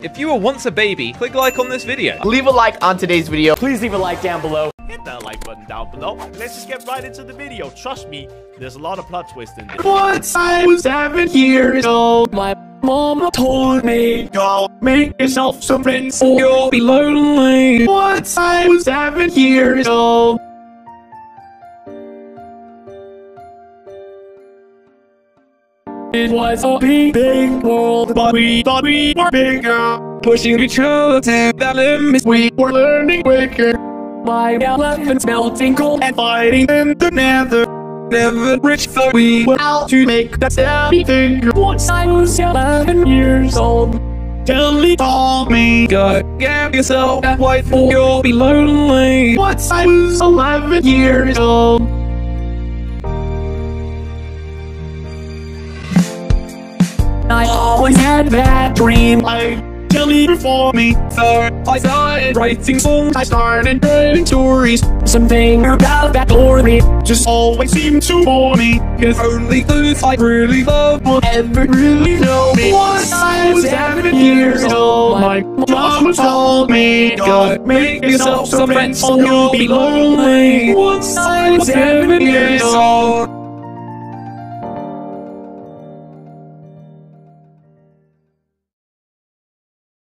If you were once a baby, click like on this video. Leave a like on today's video. Please leave a like down below. Hit that like button down below. Let's just get right into the video. Trust me, there's a lot of plot twists in this. Once I was seven years old, my mom told me, Go make yourself some friends or you'll be lonely. Once I was seven years old. It was a big, big world, but we thought we were bigger. Pushing each other to the limits, we were learning quicker. My elephants melting cold and fighting in the nether. Never rich, so we were out to make that steady figure. Once I was 11 years old. Jelly told me, go get yourself a white or you'll be lonely. Once I was 11 years old. I always had that dream. Like Jelly before me. So I started writing songs. I started writing stories. Something about that glory Just always seemed to bore me. Cause only those I really love will ever really know me. Once I was seven years old My mama told me Go make yourself some friends or you'll be lonely. Once I was seven years old